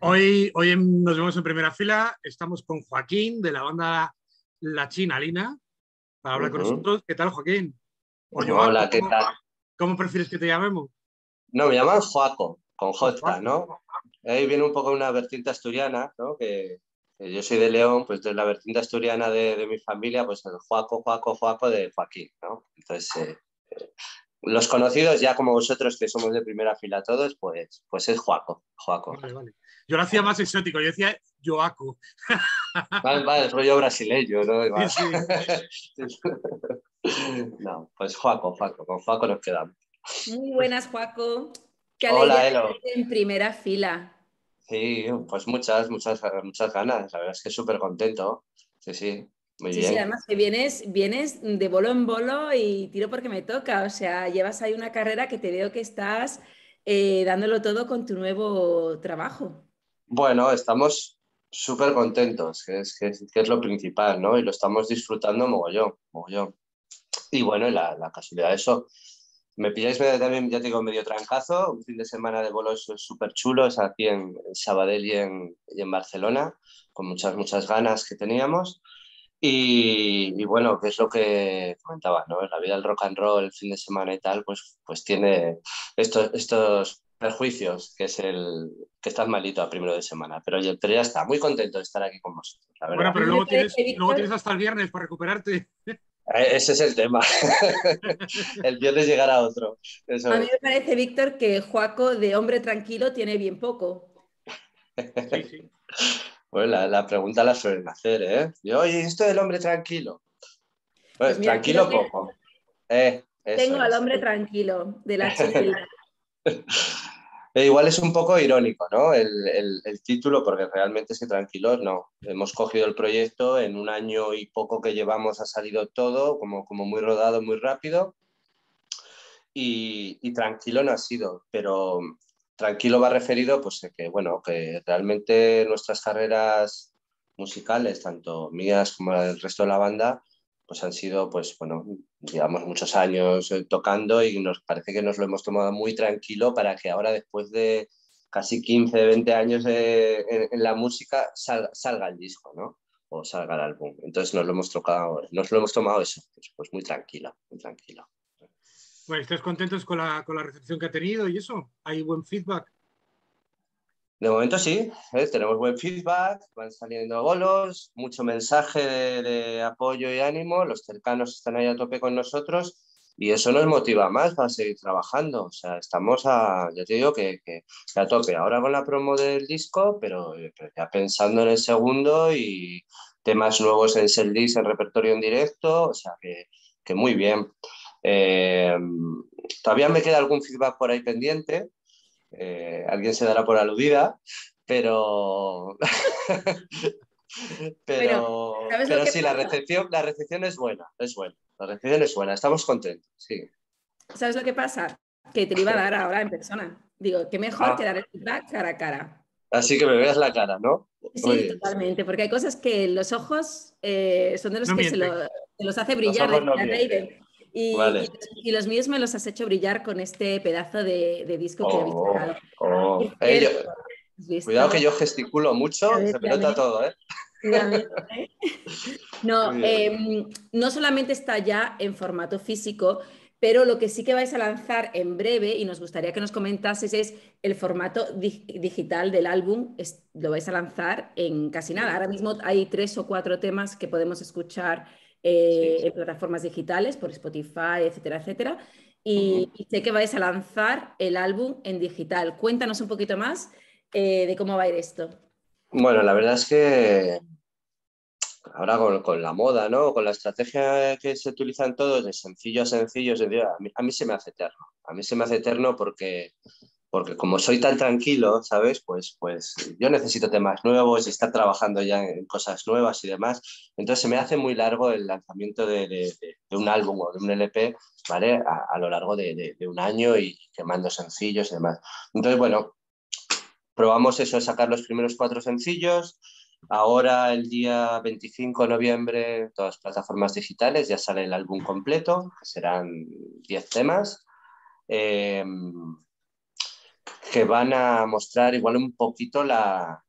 Hoy, hoy nos vemos en primera fila. Estamos con Joaquín de la banda La China Lina para hablar con nosotros. ¿Qué tal, Joaquín? Hola, ¿qué tal? ¿Cómo prefieres que te llamemos? No, me llaman Joaco, con J, ¿no? Ahí viene un poco una vertiente asturiana, ¿no? Que, yo soy de León, pues de la vertiente asturiana de, mi familia, pues el Joaco, Joaco, Joaco de Joaquín, ¿no? Entonces, eh, eh, los conocidos, ya como vosotros que somos de primera fila todos, pues, pues es Joaco, Joaco. Yo lo hacía más exótico, yo decía Joaco. Vale, vale, rollo brasileño, ¿no? no, pues Joaco, Joaco, con Joaco nos quedamos. Muy buenas, Joaco. Qué Hola, Elo. En primera fila. Sí, pues muchas, muchas, muchas ganas. La verdad es que súper contento. Sí, sí. Muy sí, bien. sí, además que vienes, vienes de bolo en bolo y tiro porque me toca. O sea, llevas ahí una carrera que te veo que estás eh, dándolo todo con tu nuevo trabajo. Bueno, estamos súper contentos, que es, que, es, lo principal, ¿no? Y lo estamos disfrutando mogollón, mogollón. Y bueno, la, la casualidad de eso, me pilláis también, ya tengo medio trancazo, un fin de semana de bolos súper chulos aquí en, Sabadell y en, y en, Barcelona, con muchas, muchas ganas que teníamos. Y, bueno, que es lo que comentaba, ¿no? La vida del rock and roll, el fin de semana y tal, pues, pues tiene estos, estos perjuicios, que es el que estás malito a primero de semana. Pero, pero ya está, muy contento de estar aquí con vosotros. Bueno, pero luego tienes, luego tienes hasta el viernes para recuperarte. Eh, ese es el tema. el viernes llegará otro. A mí me parece, Víctor, que Juaco de hombre tranquilo tiene bien poco. Sí, sí. Bueno, la, pregunta la suelen hacer, ¿eh? oye, ¿esto del hombre tranquilo? Pues, pues tranquilo poco. Eh, tengo al hombre tranquilo de la chica. Igual es un poco irónico, ¿no? El, título, porque realmente es que tranquilos, no. Hemos cogido el proyecto, en un año y poco que llevamos ha salido todo, como, como muy rodado, muy rápido. Y, tranquilo no ha sido, pero tranquilo va referido pues que, bueno, que realmente nuestras carreras musicales, tanto mías como del resto de la banda, pues han sido, pues bueno, digamos, muchos años eh, tocando y nos parece que nos lo hemos tomado muy tranquilo para que ahora, después de casi 15, 20 años en, la música, salga el disco, ¿no? O salga el álbum. Entonces nos lo hemos tocado, nos lo hemos tomado eso, pues, pues muy tranquilo, muy tranquilo. Bueno, ¿estás contentos con la, con la recepción que ha tenido y eso? ¿Hay buen feedback? De momento sí, ¿eh? tenemos buen feedback, van saliendo bolos, mucho mensaje de, apoyo y ánimo, los cercanos están ahí a tope con nosotros y eso nos motiva más para seguir trabajando. O sea, estamos a, yo te digo que, a tope, ahora con la promo del disco, pero, ya pensando en el segundo y temas nuevos en setlist, en repertorio en directo, o sea que, muy bien. Eh, todavía me queda algún feedback por ahí pendiente, eh, alguien se dará por aludida, pero... pero, pero, sí, la recepción, la recepción es buena, es buena. La recepción es buena, estamos contentos, sí. ¿Sabes lo que pasa? Que te lo iba a dar ahora en persona. Digo, qué mejor ah. que dar el feedback cara a cara. Así que me veas la cara, ¿no? Sí, totalmente, porque hay cosas que los ojos eh, son de los que se, los hace brillar. Y, los míos me los has hecho brillar con este pedazo de, disco que habéis oh, sacado. Oh. Eh, cuidado que yo gesticulo mucho, se me nota todo, ¿eh? No, em, no solamente está ya en formato físico, pero lo que sí que vais a lanzar en breve y nos gustaría que nos comentases es el formato digital del álbum. lo vais a lanzar en casi nada. Ahora mismo hay tres o cuatro temas que podemos escuchar eh, en plataformas digitales, por Spotify, etcétera, etcétera. Y, sé que vais a lanzar el álbum en digital. Cuéntanos un poquito más eh, de cómo va a ir esto. Bueno, la verdad es que ahora con, la moda, ¿no? Con la estrategia que se utilizan todos de sencillo a sencillo, a mí, a mí se me hace eterno. A mí se me hace eterno porque porque como soy tan tranquilo, ¿sabes? Pues, pues yo necesito temas nuevos y estar trabajando ya en cosas nuevas y demás. Entonces se me hace muy largo el lanzamiento de, un álbum o de un LP, ¿vale? A, lo largo de, un año y quemando sencillos y demás. Entonces, bueno, probamos eso, sacar los primeros cuatro sencillos. Ahora, el día 25 de noviembre, todas las plataformas digitales ya sale el álbum completo, que serán 10 temas. Eh, que van a mostrar igual un poquito la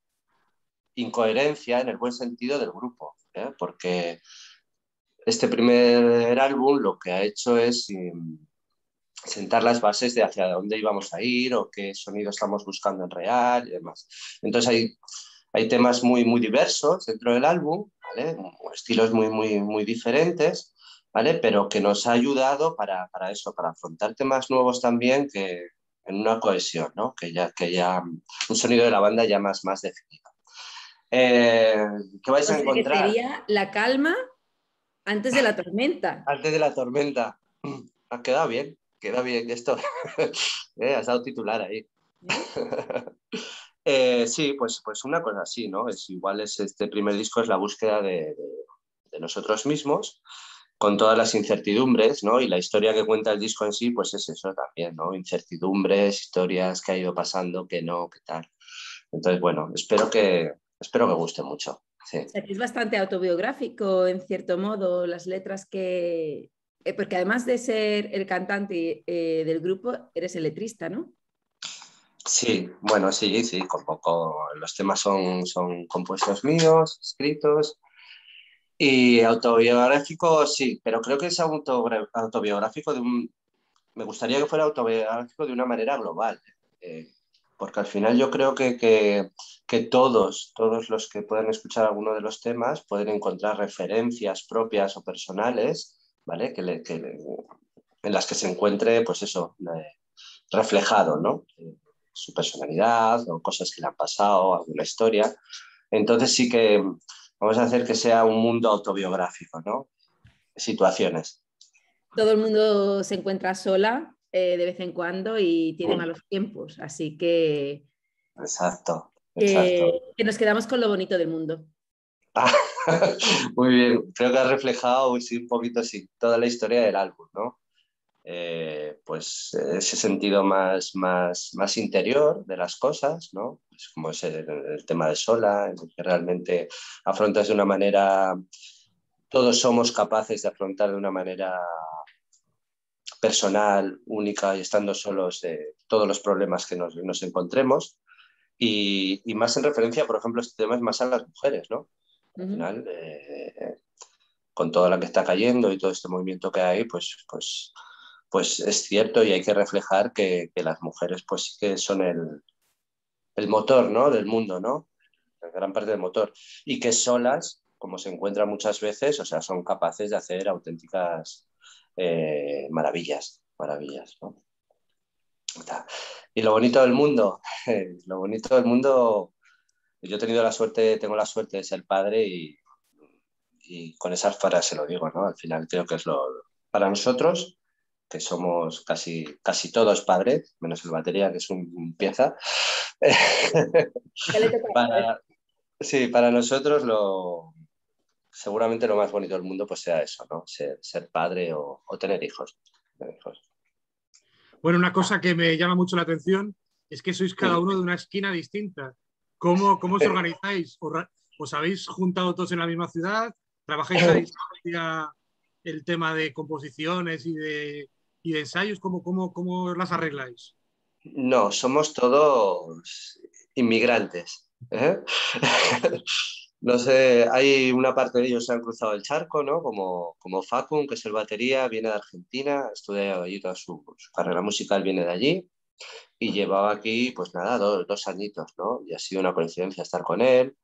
incoherencia en el buen sentido del grupo, ¿eh? porque este primer álbum lo que ha hecho es em, sentar las bases de hacia dónde íbamos a ir o qué sonido estamos buscando en real y demás. Entonces hay, hay temas muy, muy diversos dentro del álbum, estilos muy, muy, muy diferentes, ¿vale? pero que nos ha ayudado para, para eso, para afrontar temas nuevos también que en una cohesión, ¿no? que, ya, que ya un sonido de la banda ya más, más definido. Eh, ¿Qué vais a encontrar? sería la calma antes de la tormenta. antes de la tormenta. Ha quedado bien, queda bien esto. eh, has dado titular ahí. Eh, sí, pues, pues una cosa así, ¿no? Es igual es este primer disco es la búsqueda de, de, nosotros mismos con todas las incertidumbres, ¿no? Y la historia que cuenta el disco en sí, pues es eso también, ¿no? Incertidumbres, historias que ha ido pasando, que no, que tal. Entonces, bueno, espero que, espero que guste mucho. es bastante autobiográfico, en cierto modo, las letras que... Eh, porque además de ser el cantante eh, del grupo, eres el letrista, ¿no? Sí, bueno, sí, sí, con poco. Los temas son, son compuestos míos, escritos. Y autobiográfico, sí, pero creo que es autobiográfico de un... Me gustaría que fuera autobiográfico de una manera global. Eh, porque al final yo creo que, que, todos, todos los que puedan escuchar alguno de los temas pueden encontrar referencias propias o personales, ¿vale? Que, en las que se encuentre, pues eso, eh, reflejado, ¿no? Eh, su personalidad o cosas que le han pasado, alguna historia. Entonces sí que vamos a hacer que sea un mundo autobiográfico, ¿no? Situaciones. Todo el mundo se encuentra sola eh, de vez en cuando y tiene mm. malos tiempos. Así que. Exacto. Que nos quedamos con lo bonito del mundo. muy bien, creo que ha reflejado un poquito sí, toda la historia del álbum, ¿no? Eh, pues ese sentido más, más, más interior de las cosas, ¿no? Es como ese, el, tema de sola, que realmente afrontas de una manera, todos somos capaces de afrontar de una manera personal, única y estando solos de todos los problemas que nos, nos encontremos. Y, y, más en referencia, por ejemplo, este tema es más a las mujeres, ¿no? Al final, eh, con toda la que está cayendo y todo este movimiento que hay, pues, pues, pues es cierto y hay que reflejar que, que las mujeres pues sí que son el, el motor, ¿no? Del mundo, ¿no? Gran parte del motor. Y que solas, como se encuentra muchas veces, o sea, son capaces de hacer auténticas eh, maravillas, maravillas. ¿no? Y lo bonito del mundo, lo bonito del mundo, yo he tenido la suerte, tengo la suerte de ser padre y, y con esas frases se lo digo, ¿no? Al final creo que es lo, para nosotros, que somos casi, casi todos padres, menos el batería, que es un, pieza. para, sí, para nosotros lo, seguramente lo más bonito del mundo pues sea eso, ¿no? Ser, padre o, tener, hijos, Bueno, una cosa que me llama mucho la atención es que sois cada uno de una esquina distinta. ¿Cómo, cómo os organizáis? ¿Os, habéis juntado todos en la misma ciudad? ¿Trabajáis a distancia el tema de composiciones y de, y ensayos? ¿Cómo, cómo, ¿Cómo las arregláis? No, somos todos inmigrantes. ¿eh? No sé, hay una parte de ellos que han cruzado el charco, ¿no? Como, como Facun, que es el batería, viene de Argentina, estudia allí toda su, carrera musical, viene de allí y llevaba aquí, pues nada, dos, añitos, ¿no? Y ha sido una coincidencia estar con él.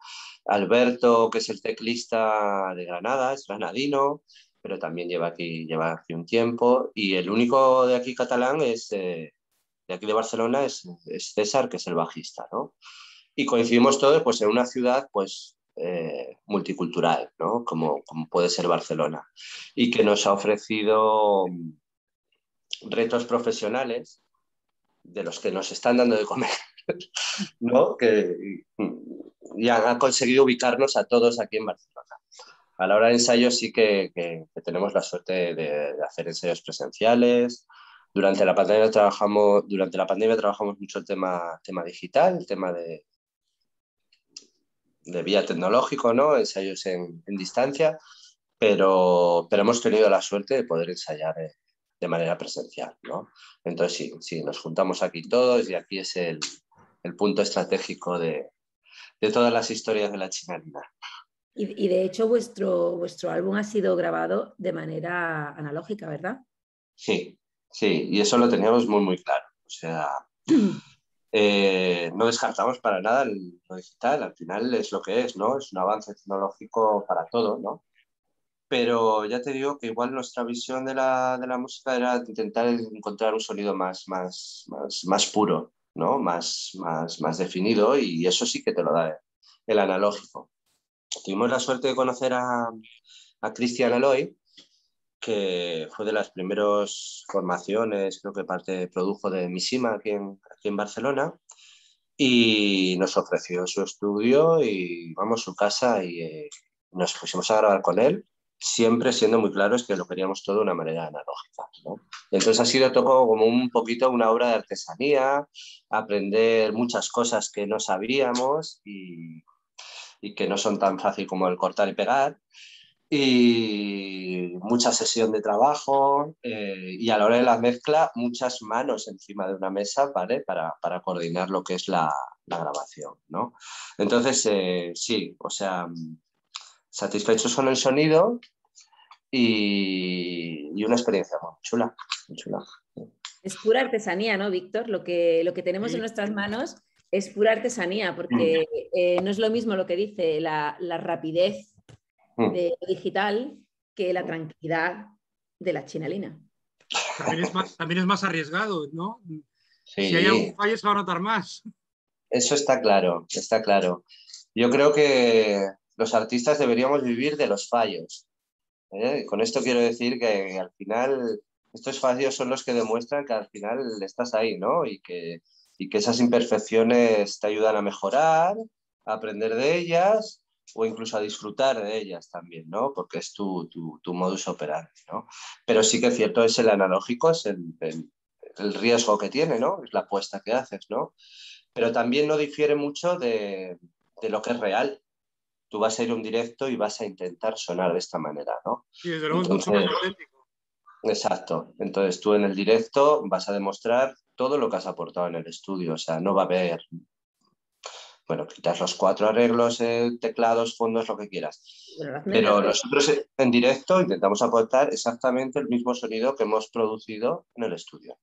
Alberto, que es el teclista de Granada, es granadino, pero también lleva aquí, un tiempo. Y el único de aquí catalán es, eh, de aquí de Barcelona, es, César, que es el bajista, ¿no? Y coincidimos todos pues, en una ciudad pues, eh, multicultural, ¿no? como, puede ser Barcelona, y que nos ha ofrecido mm, retos profesionales de los que nos están dando de comer, ¿no? que ya han conseguido ubicarnos a todos aquí en Barcelona. A la hora de ensayos sí que, que, tenemos la suerte de, hacer ensayos presenciales. Durante la pandemia trabajamos, durante la pandemia trabajamos mucho el tema, tema digital, el tema de, de vía tecnológico, ¿no? ensayos en, distancia, pero, pero hemos tenido la suerte de poder ensayar de manera presencial, ¿no? Entonces sí, sí, nos juntamos aquí todos y aquí es el, el punto estratégico de, de, todas las historias de la chinalina. Y, y, de hecho vuestro, vuestro álbum ha sido grabado de manera analógica, ¿verdad? Sí, sí, y eso lo teníamos muy, muy claro. O sea, eh, no descartamos para nada lo digital, al final es lo que es, ¿no? Es un avance tecnológico para todo, ¿no? pero ya te digo que igual nuestra visión de la, de la música era intentar encontrar un sonido más, más, más, más puro, ¿no? más, más, más definido y eso sí que te lo da el analógico. Tuvimos la suerte de conocer a, a Cristian Aloy, que fue de las primeras formaciones, creo que parte produjo de Misima aquí en, aquí en Barcelona, y nos ofreció su estudio y vamos su casa y eh, nos pusimos a grabar con él siempre siendo muy claros que lo queríamos todo de una manera analógica. ¿no? Entonces ha sido todo como un poquito una obra de artesanía, aprender muchas cosas que no sabíamos y, y que no son tan fácil como el cortar y pegar. Y mucha sesión de trabajo eh, y a la hora de la mezcla muchas manos encima de una mesa ¿vale? para, para coordinar lo que es la, la grabación. ¿no? Entonces, eh, sí, o sea, satisfechos con el sonido y, y una experiencia muy chula, muy chula. Es pura artesanía, ¿no, Víctor? Lo que, lo que tenemos sí. en nuestras manos es pura artesanía, porque eh, no es lo mismo lo que dice la, la rapidez mm. de digital que la tranquilidad de la chinalina. También es más, también es más arriesgado, ¿no? Sí. Si hay algún fallo se va a notar más. Eso está claro, está claro. Yo creo que los artistas deberíamos vivir de los fallos. ¿eh? Con esto quiero decir que al final estos fallos son los que demuestran que al final estás ahí, ¿no? Y que, y que esas imperfecciones te ayudan a mejorar, a aprender de ellas o incluso a disfrutar de ellas también, ¿no? Porque es tu, tu, tu modus operandi, ¿no? Pero sí que es cierto, es el analógico, es el, el, el, riesgo que tiene, ¿no? Es la apuesta que haces, ¿no? Pero también no difiere mucho de, de lo que es real, tú vas a ir a un directo y vas a intentar sonar de esta manera, ¿no? Sí, desde luego Entonces, es mucho más. Exacto. Entonces tú en el directo vas a demostrar todo lo que has aportado en el estudio, o sea, no va a haber, bueno, quitas los cuatro arreglos, eh, teclados, fondos, lo que quieras. Pero nosotros en directo intentamos aportar exactamente el mismo sonido que hemos producido en el estudio.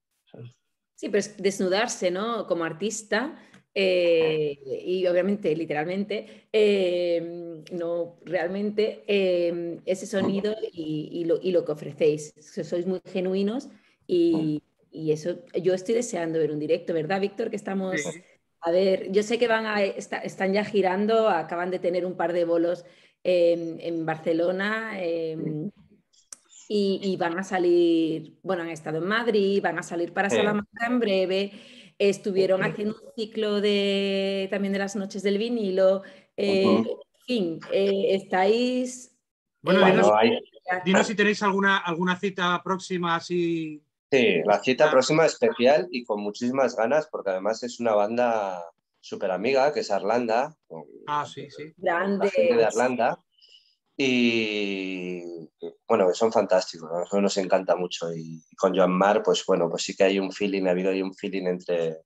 Sí, pero es desnudarse, ¿no? Como artista, eh, y obviamente, literalmente, eh, no realmente eh, ese sonido y, y, lo, y, lo, que ofrecéis. Sois muy genuinos y, y, eso yo estoy deseando ver un directo, ¿verdad, Víctor? Que estamos. Sí. A ver, yo sé que van a, está, están ya girando, acaban de tener un par de bolos en Barcelona. Y, y, van a salir, bueno, han estado en Madrid, van a salir para Salamanca en breve. Estuvieron okay. haciendo un ciclo de, también de las noches del vinilo. Eh, uh -huh. En fin, eh, estáis... Bueno, dinos, hay... dinos, si tenéis alguna, alguna cita próxima así. Sí, la cita próxima especial y con muchísimas ganas, porque además es una banda súper amiga, que es Arlanda. Ah, sí, sí. Grande. de Arlanda. Y bueno, son fantásticos, ¿no? Eso nos encanta mucho. Y, y, con Joan Mar, pues bueno, pues sí que hay un feeling, ha habido ahí un feeling entre,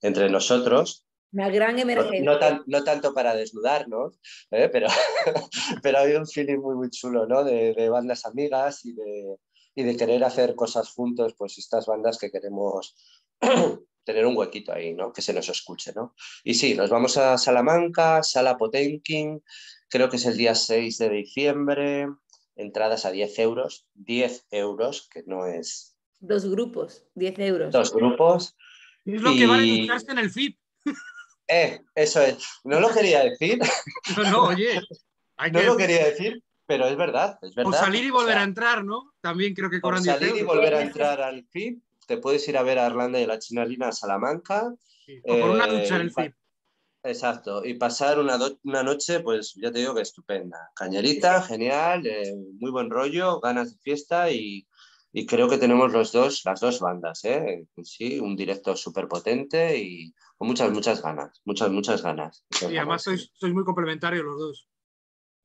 entre nosotros. Una gran emergencia. No, no, tan, no tanto para desnudarnos, ¿eh? pero, pero ha habido un feeling muy, muy chulo, ¿no? De, de bandas amigas y de, y de querer hacer cosas juntos, pues estas bandas que queremos tener un huequito ahí, ¿no? Que se nos escuche, ¿no? Y sí, nos vamos a Salamanca, Sala Potenkin, creo que es el día 6 de diciembre, entradas a 10 euros, 10 euros, que no es... Dos grupos, 10 euros. Dos grupos. Es lo y... que vale ducharse en el FIP. Eh, eso es. No lo quería decir. No, no, oye. no que... lo quería decir, pero es verdad, es verdad. O salir y volver o sea, a entrar, ¿no? También creo que cobran 10 salir y volver a entrar al FIP, te puedes ir a ver a Arlanda y la Chinalina a Salamanca. Sí. O por una ducha en el FIP. Exacto, y pasar una, una, noche, pues ya te digo que estupenda. Cañerita, genial, eh, muy buen rollo, ganas de fiesta y, y, creo que tenemos los dos, las dos bandas, ¿eh? Sí, un directo súper potente y con muchas, muchas ganas, muchas, muchas ganas. Y además sois, sois muy complementarios los dos.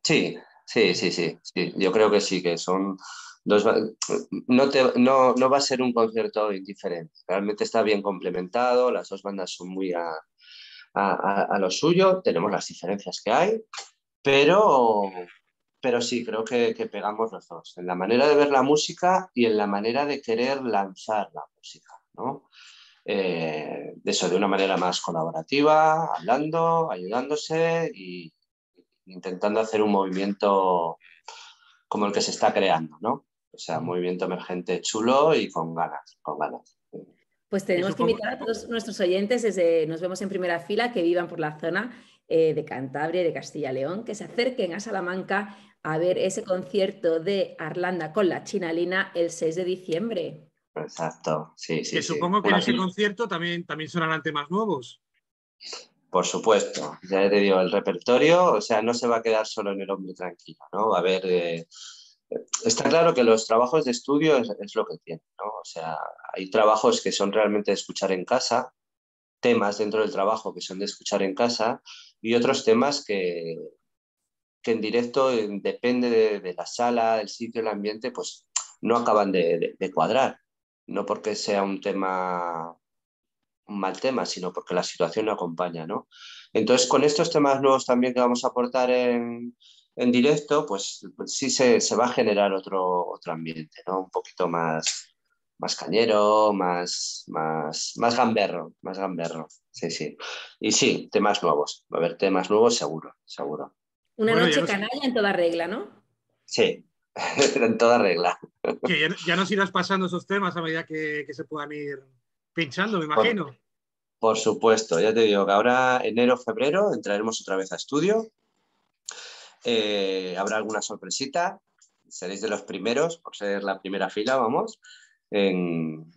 Sí, sí, sí, sí, sí, yo creo que sí, que son no, no, va a ser un concierto indiferente. Realmente está bien complementado, las dos bandas son muy a, a, lo suyo, tenemos las diferencias que hay, pero, pero sí, creo que, que, pegamos los dos, en la manera de ver la música y en la manera de querer lanzar la música, ¿no? Eh, eso, de una manera más colaborativa, hablando, ayudándose y intentando hacer un movimiento como el que se está creando, ¿no? O sea, un movimiento emergente chulo y con ganas, con ganas. Pues tenemos que invitar a todos nuestros oyentes, desde nos vemos en primera fila, que vivan por la zona eh, de Cantabria y de Castilla-León, que se acerquen a Salamanca a ver ese concierto de Arlanda con la Chinalina el 6 de diciembre. Exacto, sí, sí. Que supongo que en ese concierto también, también sonarán temas nuevos. Por supuesto, ya te digo, el repertorio, o sea, no se va a quedar solo en el hombre tranquilo, ¿no? Va a haber... Eh, está claro que los trabajos de estudio es, lo que tienen, ¿no? O sea, hay trabajos que son realmente de escuchar en casa, temas dentro del trabajo que son de escuchar en casa y otros temas que, que en directo, depende de, la sala, del sitio, el ambiente, pues no acaban de, cuadrar. No porque sea un tema, un mal tema, sino porque la situación lo acompaña, ¿no? Entonces, con estos temas nuevos también que vamos a aportar en, en directo, pues, pues sí se, va a generar otro, otro ambiente, ¿no? Un poquito más, más cañero, más, más, más gamberro, más gamberro. Sí, sí. Y sí, temas nuevos. Va a haber temas nuevos seguro, seguro. Una noche canalla en toda regla, ¿no? Sí, en toda regla. Que ya, nos irás pasando esos temas a medida que, se puedan ir pinchando, me imagino. Por, por, supuesto, ya te digo que ahora enero, febrero entraremos otra vez a estudio eh, habrá alguna sorpresita, seréis de los primeros, por ser la primera fila, vamos, en,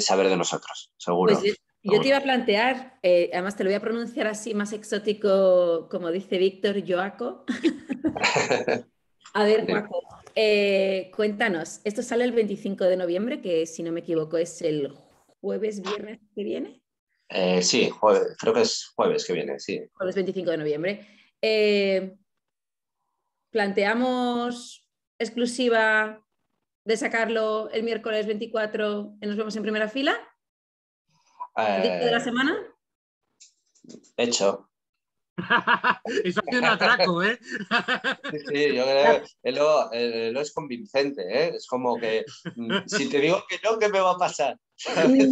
saber de nosotros, seguro. Pues yo, te iba a plantear, eh, además te lo voy a pronunciar así más exótico, como dice Víctor Joaco. a ver, Joaco, eh, cuéntanos, esto sale el 25 de noviembre, que si no me equivoco es el jueves, viernes que viene. sí, creo que es jueves que viene, sí. Jueves 25 de noviembre planteamos exclusiva de sacarlo el miércoles 24 y nos vemos en primera fila. ¿El de la eh, semana? Hecho. Eso ha sido un atraco, ¿eh? sí, yo creo que lo, es convincente, ¿eh? Es como que mm, si te digo que no, ¿qué me va a pasar? me,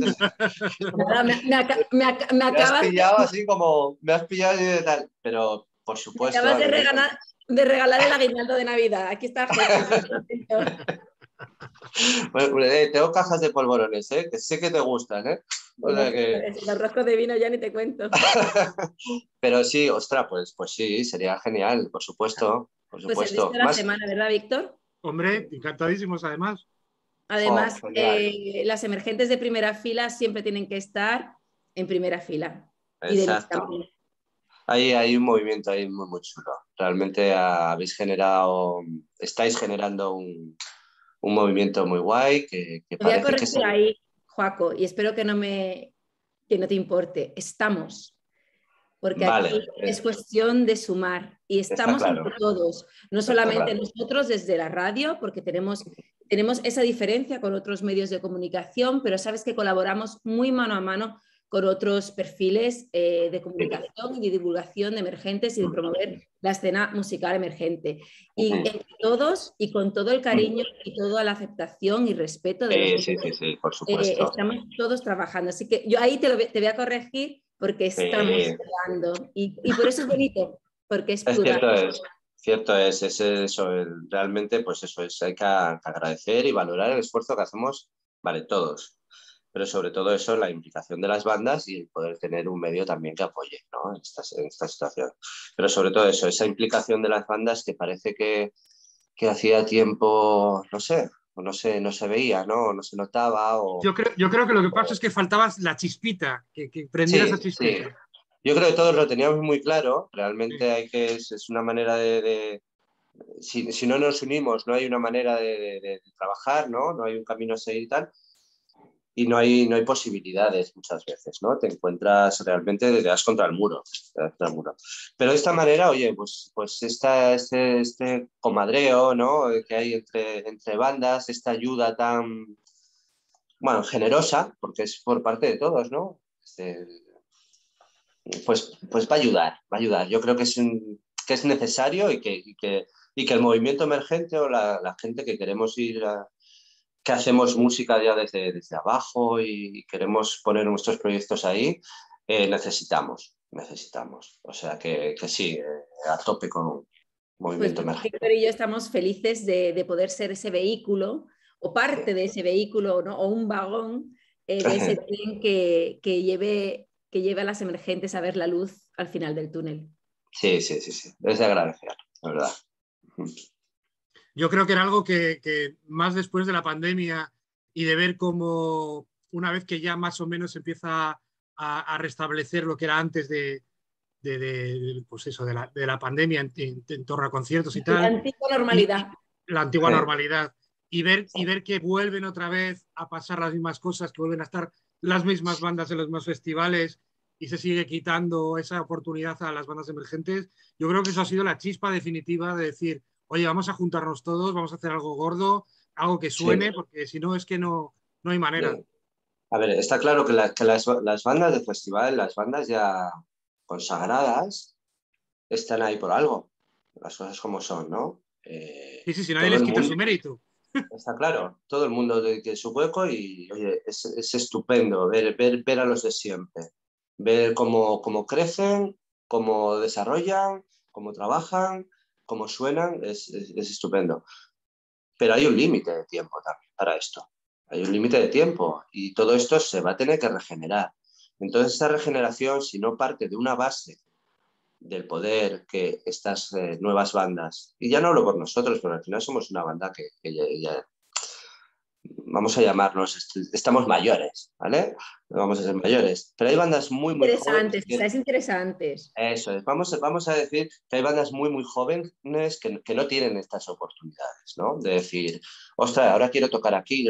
me, has pillado así como, me has pillado y de tal, pero por supuesto. acabas de regalar, de regalar el aguinaldo de Navidad. Aquí está. bueno, eh, tengo cajas de polvorones, ¿eh? que sé que te gustan. ¿eh? Los roscos de vino ya ni te cuento. Pero sí, ostra, pues, pues sí, sería genial, por supuesto. Por pues supuesto. Pues la semana, ¿verdad, Víctor? Hombre, encantadísimos además. Además, oh, eh, las emergentes de primera fila siempre tienen que estar en primera fila. Exacto. Hay, un movimiento ahí muy, muy chulo. Realmente habéis generado, estáis generando un, movimiento muy guay que, que Voy a corregir ahí, Joaco, y espero que no me que no te importe. Estamos. Porque aquí es cuestión de sumar y estamos todos, no solamente nosotros desde la radio, porque tenemos, tenemos esa diferencia con otros medios de comunicación, pero sabes que colaboramos muy mano a mano con otros perfiles eh, de comunicación y de divulgación de emergentes y de promover la escena musical emergente. Y entre todos y con todo el cariño y toda la aceptación y respeto de sí, sí, sí, por supuesto. Eh, estamos todos trabajando. Así que yo ahí te, lo, te voy a corregir porque estamos trabajando y, y, por eso es bonito, porque es, es Cierto es. Cierto es, es eso, realmente pues eso es, hay que agradecer y valorar el esfuerzo que hacemos, vale, todos, pero sobre todo eso, la implicación de las bandas y poder tener un medio también que apoye ¿no? en, esta, en, esta, situación. Pero sobre todo eso, esa implicación de las bandas que parece que, que hacía tiempo, no sé, no sé, no se veía, ¿no? No se notaba. O... Yo, creo, yo creo que lo que pasa es que faltaba la chispita, que, que prendía esa chispita. Sí. Yo creo que todos lo teníamos muy claro, realmente hay que, es, es una manera de, de si, si, no nos unimos, no hay una manera de, de, de, trabajar, ¿no? No hay un camino a seguir y tal y no hay, no hay posibilidades muchas veces, ¿no? Te encuentras realmente, te das contra el muro, contra el muro. Pero de esta manera, oye, pues, pues este, este comadreo, ¿no? Que hay entre, entre bandas, esta ayuda tan, bueno, generosa, porque es por parte de todos, ¿no? Este, pues, pues va a ayudar, va a ayudar. Yo creo que es, que es necesario y que, y que, y que el movimiento emergente o la, la gente que queremos ir a, que hacemos música ya desde, desde abajo y queremos poner nuestros proyectos ahí, eh, necesitamos, necesitamos. O sea que, que sí, eh, a tope con movimiento pues, emergente. Víctor y yo estamos felices de, de, poder ser ese vehículo o parte de ese vehículo ¿no? o un vagón eh, de ese tren que, que, lleve, que lleve a las emergentes a ver la luz al final del túnel. Sí, sí, sí, sí. Es de agradecer, la verdad yo creo que era algo que, que, más después de la pandemia y de ver cómo una vez que ya más o menos empieza a, a restablecer lo que era antes de, de, de pues eso, de, la, de la pandemia en, en, en, torno a conciertos y tal. La antigua normalidad. Y, la antigua sí. normalidad. Y ver, y ver que vuelven otra vez a pasar las mismas cosas, que vuelven a estar las mismas bandas en los mismos festivales y se sigue quitando esa oportunidad a las bandas emergentes. Yo creo que eso ha sido la chispa definitiva de decir, oye, vamos a juntarnos todos, vamos a hacer algo gordo, algo que suene, sí. porque si no es que no, no hay manera. A ver, está claro que, la, que las, las, bandas de festival, las bandas ya consagradas, están ahí por algo. Las cosas como son, ¿no? Eh, sí, sí, si nadie les quita mundo, su mérito. Está claro, todo el mundo de su hueco y oye, es, es estupendo ver, ver, ver, a los de siempre, ver cómo, cómo crecen, cómo desarrollan, cómo trabajan, cómo suenan, es, es, es estupendo. Pero hay un límite de tiempo también para esto. Hay un límite de tiempo y todo esto se va a tener que regenerar. Entonces, esta regeneración, si no parte de una base del poder que estas eh, nuevas bandas, y ya no hablo por nosotros, pero al final somos una banda que, que ya, ya, vamos a llamarnos, estamos mayores, ¿vale? Vamos a ser mayores. Pero hay bandas muy, muy interesantes, jóvenes. Que, interesantes. Eso es. Vamos, vamos a decir que hay bandas muy, muy jóvenes que, que, no tienen estas oportunidades, ¿no? De decir, ostras, ahora quiero tocar aquí.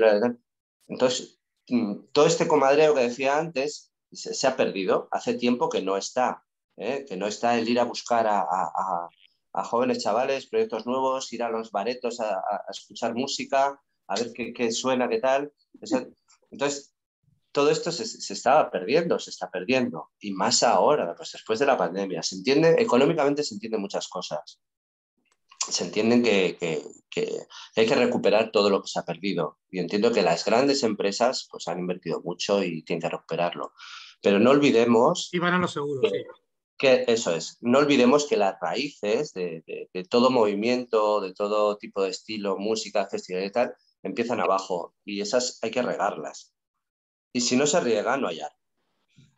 Entonces, mm, todo este comadreo que decía antes se, se ha perdido. Hace tiempo que no está. ¿eh? Que no está el ir a buscar a, a, a, jóvenes chavales, proyectos nuevos, ir a los baretos a, a escuchar música a ver qué, qué suena, qué tal. Entonces, todo esto se, se, estaba perdiendo, se está perdiendo. Y más ahora, pues después de la pandemia. Se entiende, económicamente se entienden muchas cosas. Se entienden que, que, que, hay que recuperar todo lo que se ha perdido. Y entiendo que las grandes empresas pues, han invertido mucho y tienen que recuperarlo. Pero no olvidemos... Y van a lo seguro, que, sí. Que eso es, no olvidemos que las raíces de, de, de, todo movimiento, de todo tipo de estilo, música, festival y tal, empiezan abajo y esas hay que regarlas. Y si no se riega, no hay arte.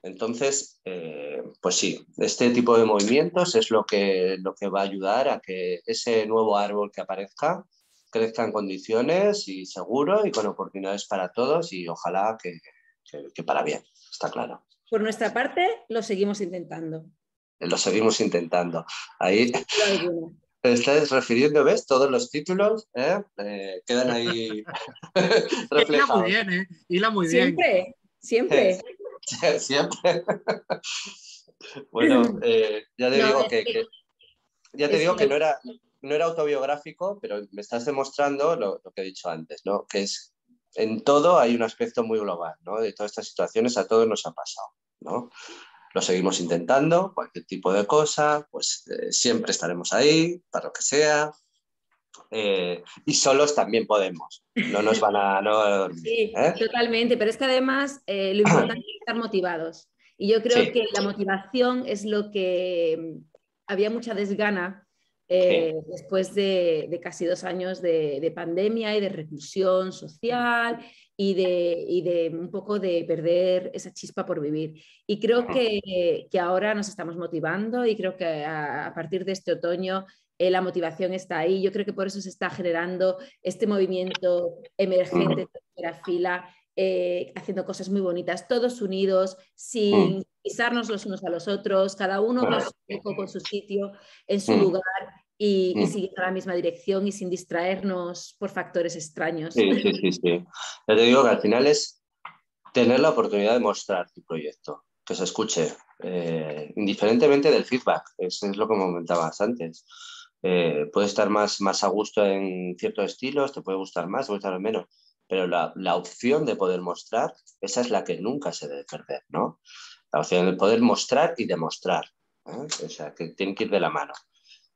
Entonces, eh, pues sí, este tipo de movimientos es lo que, lo que va a ayudar a que ese nuevo árbol que aparezca crezca en condiciones y seguro y con oportunidades para todos y ojalá que, que, que para bien, está claro. Por nuestra parte, lo seguimos intentando. Lo seguimos intentando. Ahí te estás refiriendo, ¿ves? Todos los títulos ¿eh? Eh, quedan ahí reflejados. muy bien, ¿eh? Hila muy siempre, Siempre, siempre. siempre. bueno, eh, ya te no, digo que, que, ya te digo que, que no era, no era autobiográfico, pero me estás demostrando lo, lo, que he dicho antes, ¿no? Que es en todo hay un aspecto muy global, ¿no? De todas estas situaciones a todos nos ha pasado, ¿no? Lo seguimos intentando, cualquier tipo de cosa, pues eh, siempre estaremos ahí, para lo que sea. Eh, y solos también podemos, no nos van a... No, sí, ¿eh? totalmente, pero es que además eh, lo importante es estar motivados. Y yo creo sí. que la motivación es lo que mm, había mucha desgana eh, sí. después de, de, casi dos años de, de, pandemia y de reclusión social y de, y de, un poco de perder esa chispa por vivir. Y creo que, que ahora nos estamos motivando y creo que a, a partir de este otoño eh, la motivación está ahí. Yo creo que por eso se está generando este movimiento emergente de la fila, eh, haciendo cosas muy bonitas, todos unidos, sin pisarnos los unos a los otros, cada uno con su, con su sitio, en su lugar y, y, mm. siguiendo la misma dirección y sin distraernos por factores extraños. Sí, sí, sí, sí. Yo te digo que al final es, tener la oportunidad de mostrar tu proyecto, que se escuche, eh, indiferentemente del feedback, eso es lo que comentabas antes. Eh, puede estar más, más a gusto en ciertos estilos, te puede gustar más, te puede gustar menos, pero la, la, opción de poder mostrar, esa es la que nunca se debe perder, ¿no? La opción de poder mostrar y demostrar, ¿eh? o sea, que tienen que ir de la mano.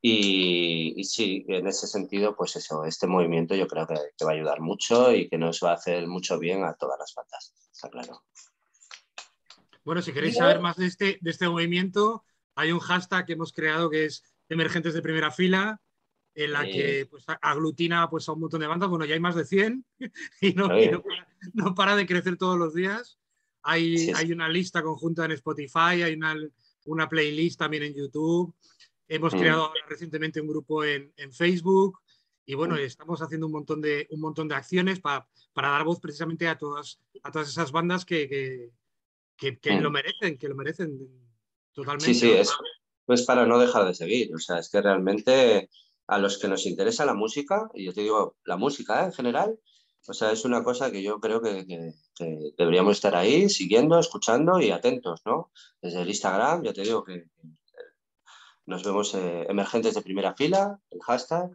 Y, y, sí, en ese sentido, pues eso, este movimiento yo creo que, que, va a ayudar mucho y que nos va a hacer mucho bien a todas las bandas, está claro. Bueno, si queréis saber más de este, de este movimiento, hay un hashtag que hemos creado que es emergentes de primera fila, en la que pues, aglutina pues, a un montón de bandas. Bueno, ya hay más de 100 y no, y no, para, no para, de crecer todos los días. Hay, sí, sí. hay una lista conjunta en Spotify, hay una, una playlist también en YouTube. Hemos mm. creado recientemente un grupo en, en, Facebook y bueno, Mm. estamos haciendo un montón de, un montón de acciones para, para dar voz precisamente a todas, a todas esas bandas que, que, que, que Mm. lo merecen, que lo merecen totalmente. Sí, sí, es, pues para no dejar de seguir. O sea, es que realmente a los que nos interesa la música, y yo te digo, la música ¿eh? en general, o sea, es una cosa que yo creo que, que, que, deberíamos estar ahí siguiendo, escuchando y atentos, ¿no? Desde el Instagram, yo te digo que nos vemos eh, emergentes de primera fila, el hashtag,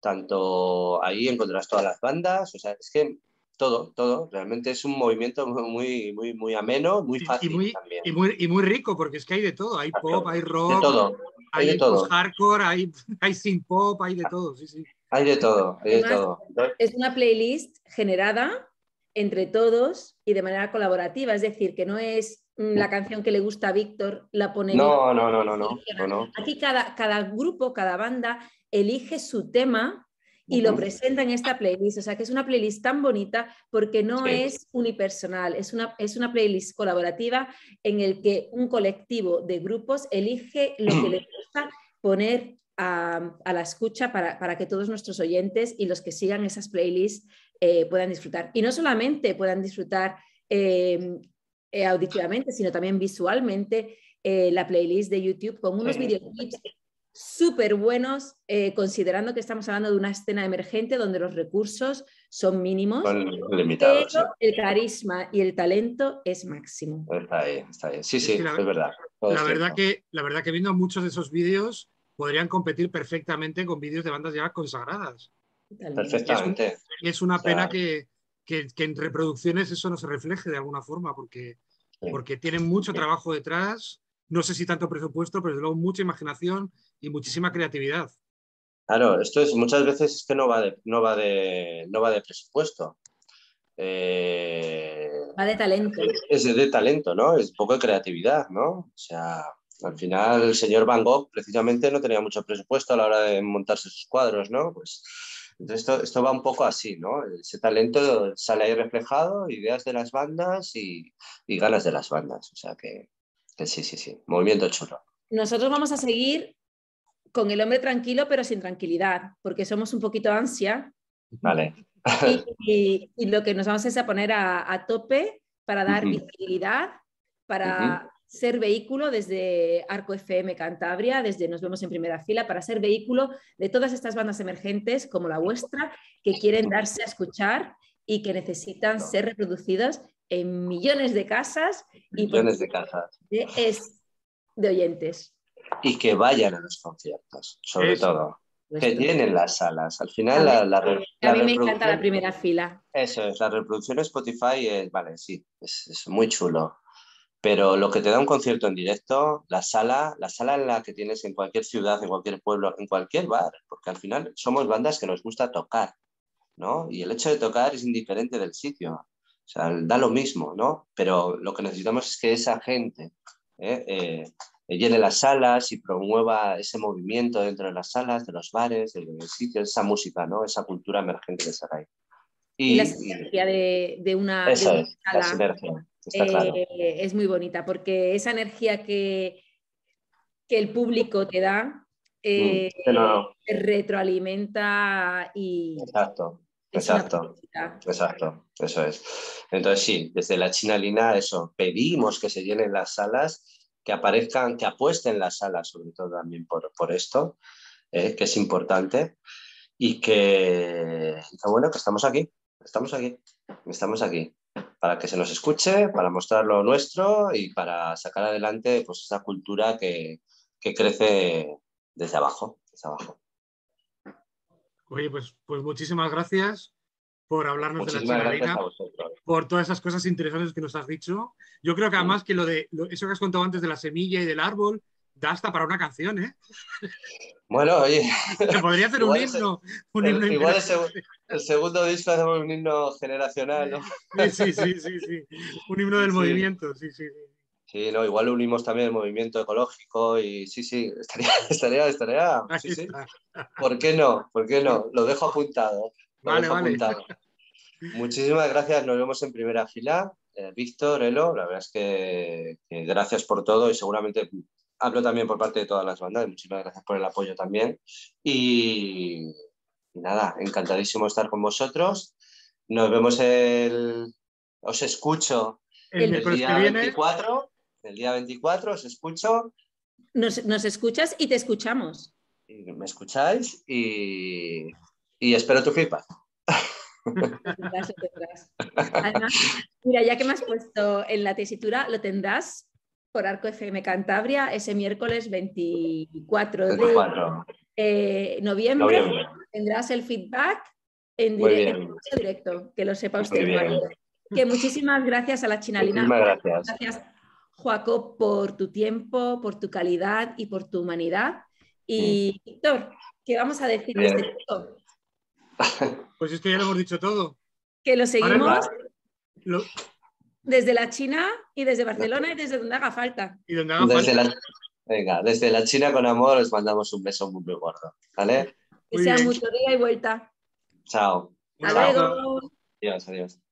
tanto ahí encontrarás todas las bandas, o sea, es que todo, todo, realmente es un movimiento muy, muy, muy ameno, muy fácil y muy, también. Y muy, y muy rico, porque es que hay de todo, hay Claro, pop, hay rock, de todo, hay, hay de todo, hardcore, hay, hay synth pop, hay de todo, sí, sí. hay de todo, hay de todo. Es una playlist generada entre todos y de manera colaborativa, es decir, que no es la canción que le gusta a Víctor, la pone No, no, no, no, no. Aquí cada, cada grupo, cada banda elige su tema y lo presenta en esta playlist. O sea, que es una playlist tan bonita porque no es unipersonal, es una, es una playlist colaborativa en el que un colectivo de grupos elige lo que le gusta poner a, a la escucha para, para, que todos nuestros oyentes y los que sigan esas playlists eh, puedan disfrutar. Y no solamente puedan disfrutar eh, eh, auditivamente, sino también visualmente eh, la playlist de YouTube con unos videoclips súper buenos, eh, considerando que estamos hablando de una escena emergente donde los recursos son mínimos, Son pero sí. el carisma y el talento es máximo. Está ahí, está ahí. Sí, Es sí, que la- es verdad. Todo La es verdad, que, la verdad que viendo muchos de esos vídeos podrían competir perfectamente con vídeos de bandas ya consagradas. Perfectamente. Y es una O sea- pena que, que- que en reproducciones eso no se refleje de alguna forma, porque, Sí. porque tienen mucho trabajo detrás, no sé si tanto presupuesto, pero desde luego mucha imaginación y muchísima creatividad. Claro, esto es muchas veces es que no va de, no va de, no va de presupuesto. Eh, Va de talento. es de talento, ¿no? Es poco de creatividad, ¿no? O sea, al final el señor Van Gogh precisamente no tenía mucho presupuesto a la hora de montarse sus cuadros, ¿no? Pues entonces esto, esto va un poco así, ¿no? Ese talento sale ahí reflejado, ideas de las bandas y, y ganas de las bandas. O sea que, que sí, sí, sí. Movimiento chulo. Nosotros vamos a seguir con el hombre tranquilo, pero sin tranquilidad, porque somos un poquito ansia Vale. y, y- y lo que nos vamos es a poner a, a tope para dar visibilidad, para ser vehículo desde Arco FM Cantabria, desde Nos vemos en primera fila, para ser vehículo de todas estas bandas emergentes como la vuestra, que quieren darse a escuchar y que necesitan ser reproducidas en millones de casas y Millones de casas. de, es de oyentes. Y que vayan a los conciertos, sobre Eso. todo. Que llenen las salas. Al final, la, la A la mí me encanta la reproducción- primera fila. Eso es, la reproducción de Spotify es, vale, sí, es, es muy chulo. Pero lo que te da un concierto en directo, la sala, la sala en la que tienes en cualquier ciudad, en cualquier pueblo, en cualquier bar, porque al final somos bandas que nos gusta tocar, ¿no? Y el hecho de tocar es indiferente del sitio, o sea, da lo mismo, ¿no? Pero lo que necesitamos es que esa gente ¿eh? Eh, llene las salas y promueva ese movimiento dentro de las salas, de los bares, de los sitios, esa música, ¿no? Esa cultura emergente de Sarai. Y, la sinergia de, de una, de Esa una es, la sala, sinergia, eh, es muy bonita porque esa energía que, que el público te da eh, Mm, te retroalimenta y Exacto, exacto. exacto, eso es. Entonces sí, desde la China Lina eso, pedimos que se llenen las salas, que aparezcan, que apuesten las salas, sobre todo también por, por esto, eh, que es importante, y que bueno, que estamos aquí, estamos aquí, estamos aquí, para que se nos escuche, para mostrar lo nuestro y para sacar adelante pues, esa cultura que, que crece desde abajo, desde abajo. Oye, pues, pues muchísimas gracias por hablarnos de la chinalina, por todas esas cosas interesantes que nos has dicho. Yo creo que además que lo de eso que has contado antes de la semilla y del árbol da hasta para una canción, ¿eh? Bueno, oye. Se podría hacer un himno. Un himno igual el, segundo disco hacemos un himno generacional, ¿no? Sí, sí, sí, sí. Un himno del movimiento, sí, sí. Sí, no, igual unimos también el movimiento ecológico y sí, sí, estaría, estaría, estaría. Sí, sí. ¿Por qué no? ¿Por qué no? Lo dejo apuntado. vale, vale. Muchísimas gracias, nos vemos en primera fila. Eh, Víctor, Elo, la verdad es que, gracias por todo y seguramente hablo también por parte de todas las bandas. Muchísimas gracias por el apoyo también. Y, nada, encantadísimo estar con vosotros. Nos vemos el. Os escucho el, día 24. El día 24 os escucho. Nos, escuchas y te escuchamos. me escucháis y, y espero tu feedback. Además, mira, ya que me has puesto en la tesitura, lo tendrás por Arco FM Cantabria ese miércoles 24 de eh, noviembre. Tendrás el feedback en directo, que lo sepa usted. Que muchísimas gracias a la Chinalina. gracias. Gracias, Joaco, por tu tiempo, por tu calidad y por tu humanidad. Y Víctor, ¿qué vamos a decir de este texto? Pues es que ya lo hemos dicho todo. Que lo seguimos desde la China y desde Barcelona y desde donde haga falta. Y donde haga desde La, venga, desde la China con amor os mandamos un beso muy, muy gordo. ¿Vale? Que sea mucho día y vuelta. Chao. Hasta luego. Adiós, adiós.